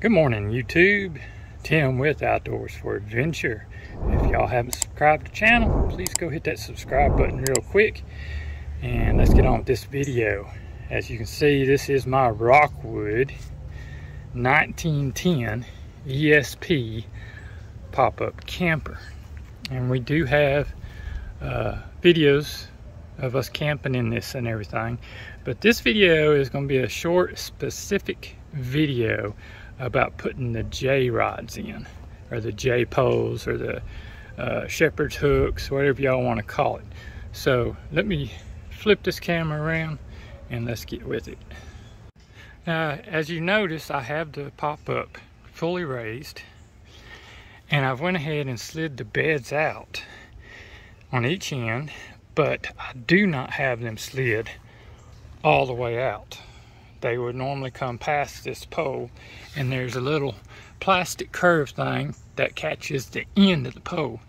Good morning, YouTube. Tim with Outdoors for Adventure. If y'all haven't subscribed to the channel, please go hit that subscribe button real quick. And let's get on with this video. As you can see, this is my Rockwood 1910 ESP pop-up camper. And we do have uh, videos of us camping in this and everything. But this video is going to be a short, specific video about putting the J rods in, or the J poles, or the uh, shepherd's hooks, whatever y'all want to call it. So let me flip this camera around and let's get with it. Now, as you notice, I have the pop-up fully raised and I've went ahead and slid the beds out on each end, but I do not have them slid all the way out they would normally come past this pole and there's a little plastic curve thing that catches the end of the pole.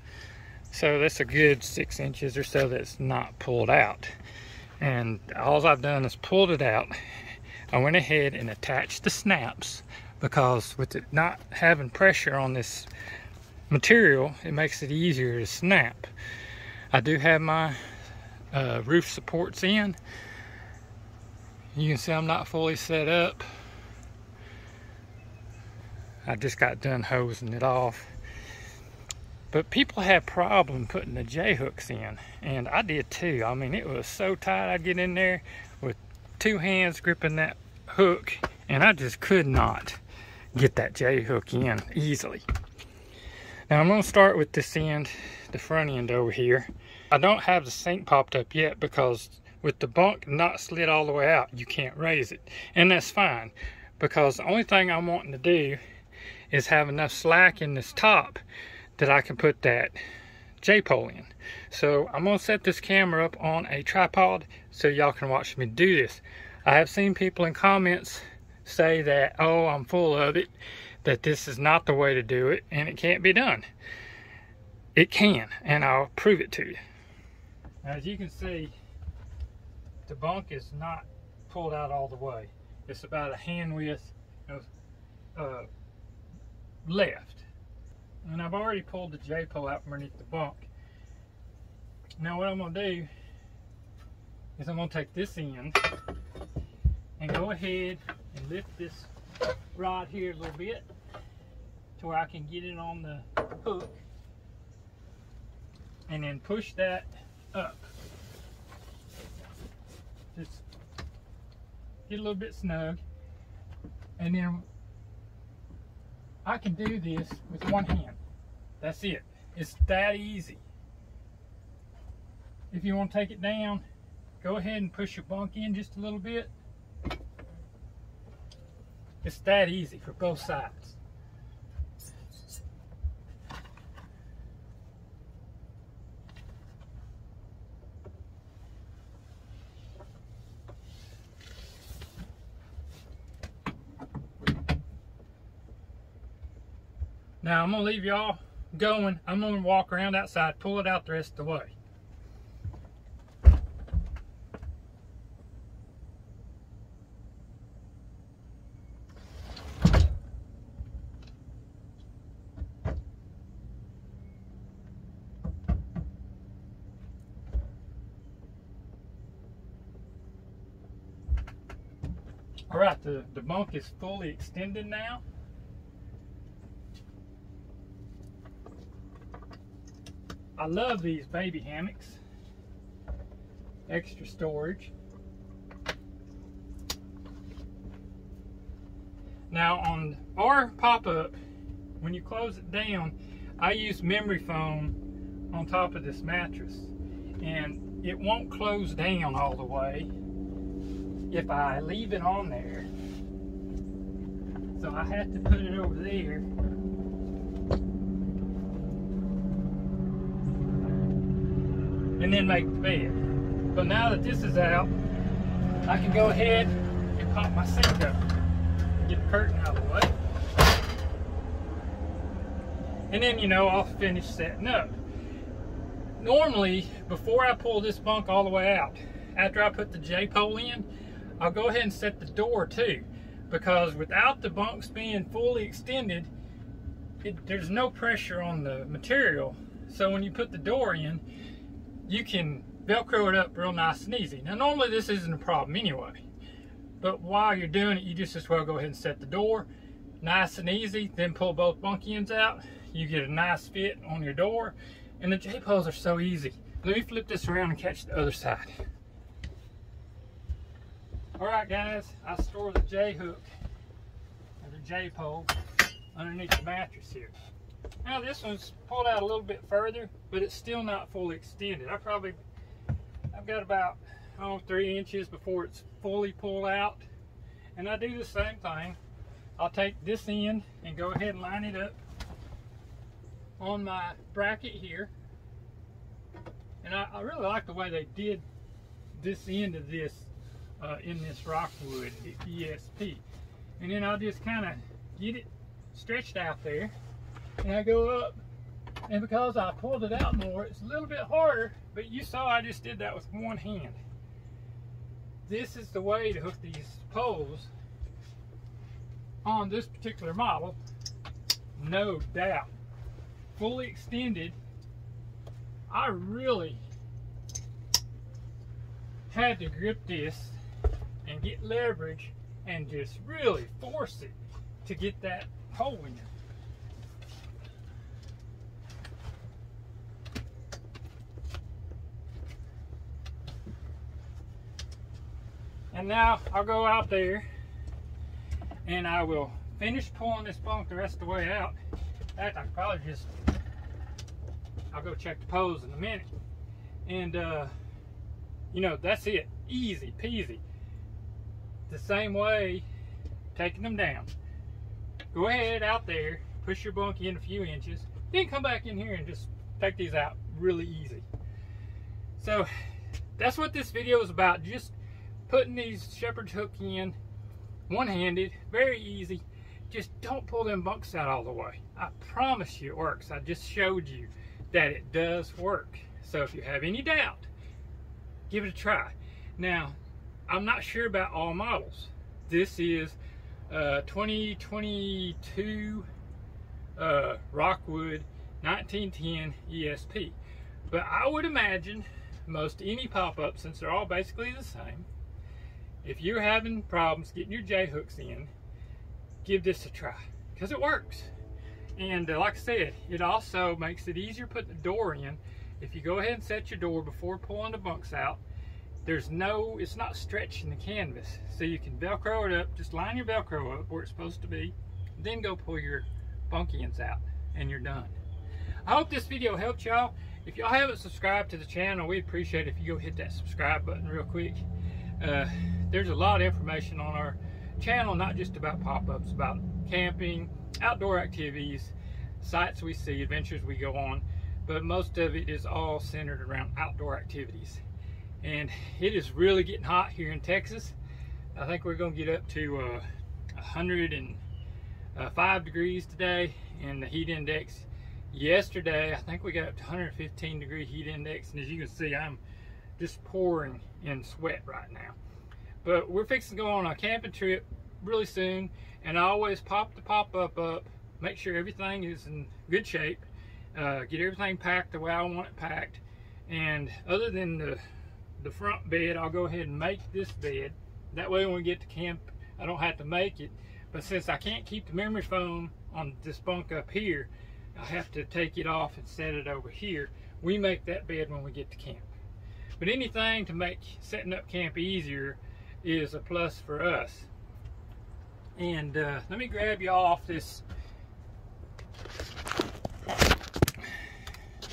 So that's a good six inches or so that's not pulled out. And all I've done is pulled it out. I went ahead and attached the snaps because with it not having pressure on this material, it makes it easier to snap. I do have my uh, roof supports in you can see I'm not fully set up. I just got done hosing it off. But people have problem putting the J-hooks in, and I did too. I mean, it was so tight I'd get in there with two hands gripping that hook, and I just could not get that J-hook in easily. Now I'm gonna start with this end, the front end over here. I don't have the sink popped up yet because with the bunk not slid all the way out, you can't raise it. And that's fine because the only thing I'm wanting to do is have enough slack in this top that I can put that J-pole in. So I'm gonna set this camera up on a tripod so y'all can watch me do this. I have seen people in comments say that, oh, I'm full of it, that this is not the way to do it and it can't be done. It can, and I'll prove it to you. As you can see, the bunk is not pulled out all the way. It's about a hand width of uh, left. And I've already pulled the J-pole out from underneath the bunk. Now what I'm going to do is I'm going to take this end and go ahead and lift this rod here a little bit to where I can get it on the hook and then push that up just get a little bit snug. And then I can do this with one hand. That's it. It's that easy. If you want to take it down go ahead and push your bunk in just a little bit. It's that easy for both sides Now I'm gonna leave y'all going. I'm gonna walk around outside, pull it out the rest of the way. All right, the, the bunk is fully extended now. I love these baby hammocks. Extra storage. Now on our pop-up, when you close it down, I use memory foam on top of this mattress. And it won't close down all the way if I leave it on there. So I have to put it over there and then make the bed. But now that this is out, I can go ahead and pop my sink up. Get the curtain out of the way. And then, you know, I'll finish setting up. Normally, before I pull this bunk all the way out, after I put the J-pole in, I'll go ahead and set the door too. because without the bunks being fully extended, it, there's no pressure on the material. So when you put the door in, you can Velcro it up real nice and easy. Now normally this isn't a problem anyway, but while you're doing it, you just as well go ahead and set the door nice and easy, then pull both bunk ends out. You get a nice fit on your door, and the J-poles are so easy. Let me flip this around and catch the other side. All right, guys, I store the J-hook or the J-pole underneath the mattress here. Now this one's pulled out a little bit further, but it's still not fully extended. I probably, I've got about, oh, three inches before it's fully pulled out. And I do the same thing. I'll take this end and go ahead and line it up on my bracket here. And I, I really like the way they did this end of this uh, in this Rockwood ESP. And then I'll just kind of get it stretched out there and I go up and because I pulled it out more it's a little bit harder but you saw I just did that with one hand. This is the way to hook these poles on this particular model no doubt fully extended I really had to grip this and get leverage and just really force it to get that hole in. And now I'll go out there and I will finish pulling this bunk the rest of the way out. In fact, I probably just, I'll go check the poles in a minute. And, uh, you know, that's it. Easy peasy the same way, taking them down. Go ahead out there, push your bunk in a few inches, then come back in here and just take these out really easy. So that's what this video is about. Just putting these shepherd's hook in one-handed, very easy. Just don't pull them bunks out all the way. I promise you it works. I just showed you that it does work. So if you have any doubt, give it a try. Now, I'm not sure about all models. This is uh, 2022 uh, Rockwood 1910 ESP. But I would imagine most any pop-up, since they're all basically the same, if you're having problems getting your J-hooks in, give this a try, because it works. And uh, like I said, it also makes it easier to put the door in. If you go ahead and set your door before pulling the bunks out, there's no, it's not stretching the canvas. So you can Velcro it up, just line your Velcro up where it's supposed to be, then go pull your bunk ends out and you're done. I hope this video helped y'all. If y'all haven't subscribed to the channel, we appreciate if you go hit that subscribe button real quick. Uh, there's a lot of information on our channel, not just about pop-ups, about camping, outdoor activities, sites we see, adventures we go on, but most of it is all centered around outdoor activities. And it is really getting hot here in Texas. I think we're going to get up to uh, 105 degrees today and the heat index. Yesterday I think we got up to 115 degree heat index and as you can see I'm just pouring in sweat right now but we're fixing to go on a camping trip really soon and I always pop the pop-up up make sure everything is in good shape uh, get everything packed the way I want it packed and other than the the front bed, I'll go ahead and make this bed. That way when we get to camp, I don't have to make it. But since I can't keep the memory foam on this bunk up here, I have to take it off and set it over here. We make that bed when we get to camp. But anything to make setting up camp easier is a plus for us. And uh, let me grab you off this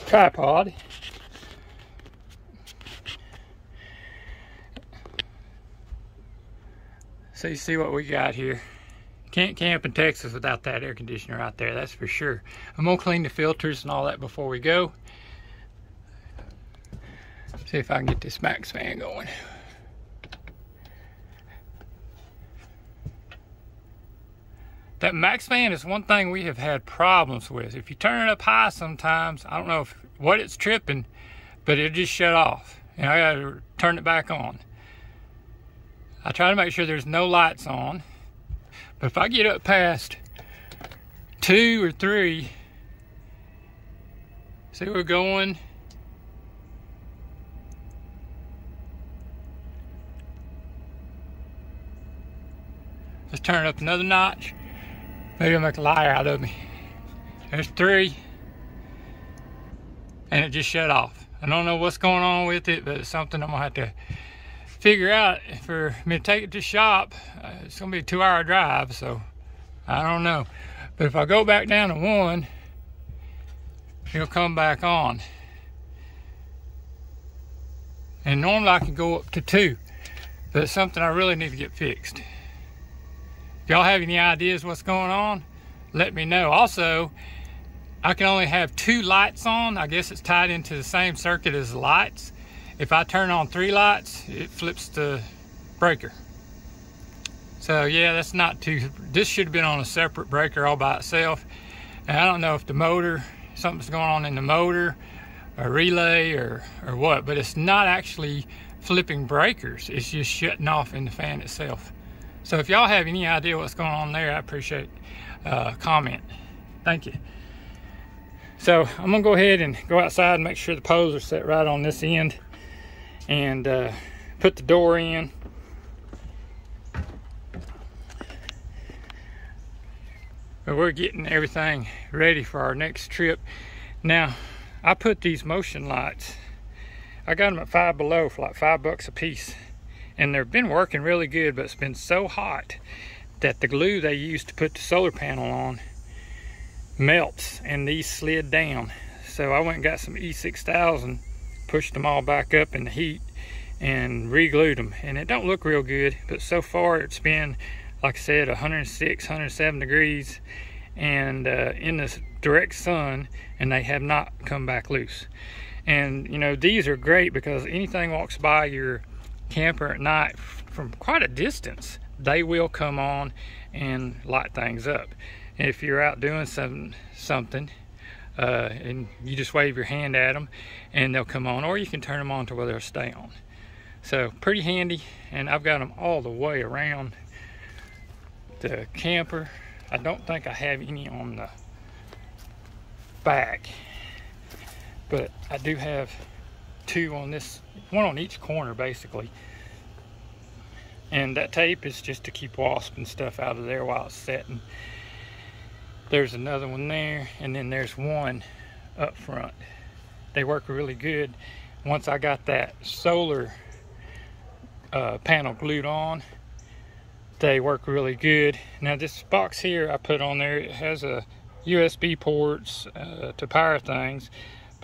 tripod. So you see what we got here. Can't camp in Texas without that air conditioner out there, that's for sure. I'm gonna clean the filters and all that before we go. See if I can get this max fan going. That max fan is one thing we have had problems with. If you turn it up high sometimes, I don't know if, what it's tripping, but it just shut off. And I gotta turn it back on. I try to make sure there's no lights on. But if I get up past two or three, see we're going. Let's turn it up another notch. Maybe make a liar out of me. There's three. And it just shut off. I don't know what's going on with it, but it's something I'm gonna have to figure out for me to take it to shop. Uh, it's gonna be a two hour drive, so I don't know. But if I go back down to one, it'll come back on. And normally I can go up to two, but it's something I really need to get fixed. If y'all have any ideas what's going on, let me know. Also, I can only have two lights on. I guess it's tied into the same circuit as the lights. If I turn on three lights, it flips the breaker. So yeah, that's not too, this should have been on a separate breaker all by itself. And I don't know if the motor, something's going on in the motor, a relay or, or what, but it's not actually flipping breakers. It's just shutting off in the fan itself. So if y'all have any idea what's going on there, I appreciate uh, comment. Thank you. So I'm gonna go ahead and go outside and make sure the poles are set right on this end and uh, put the door in. But we're getting everything ready for our next trip. Now, I put these motion lights, I got them at Five Below for like five bucks a piece. And they've been working really good, but it's been so hot that the glue they used to put the solar panel on melts and these slid down. So I went and got some E6000 pushed them all back up in the heat and re-glued them and it don't look real good but so far it's been like I said 106 107 degrees and uh, in the direct sun and they have not come back loose and you know these are great because anything walks by your camper at night from quite a distance they will come on and light things up. And if you're out doing some something uh, and you just wave your hand at them and they'll come on or you can turn them on to where they'll stay on. So pretty handy and I've got them all the way around the camper. I don't think I have any on the back but I do have two on this one on each corner basically. And that tape is just to keep wasp and stuff out of there while it's setting. There's another one there and then there's one up front. They work really good. Once I got that solar uh, panel glued on they work really good. Now this box here I put on there it has a USB ports uh, to power things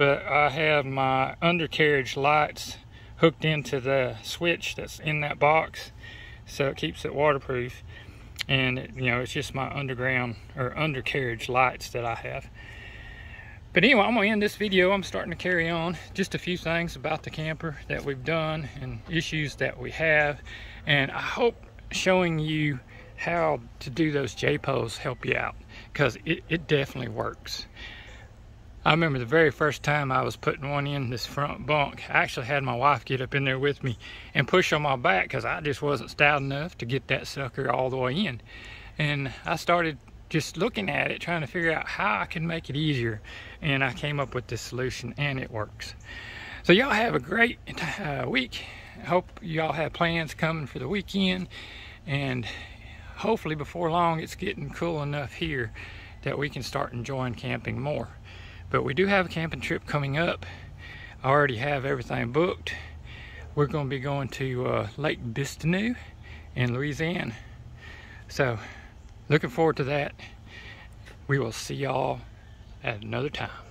but I have my undercarriage lights hooked into the switch that's in that box so it keeps it waterproof. And it, you know it's just my underground or undercarriage lights that I have. But anyway I'm gonna end this video. I'm starting to carry on. Just a few things about the camper that we've done and issues that we have. And I hope showing you how to do those J-posts help you out because it, it definitely works I remember the very first time I was putting one in this front bunk, I actually had my wife get up in there with me and push on my back because I just wasn't stout enough to get that sucker all the way in. And I started just looking at it, trying to figure out how I can make it easier. And I came up with this solution and it works. So y'all have a great uh, week. Hope y'all have plans coming for the weekend. And hopefully before long it's getting cool enough here that we can start enjoying camping more. But we do have a camping trip coming up. I already have everything booked. We're going to be going to uh, Lake Bistineau in Louisiana. So, looking forward to that. We will see y'all at another time.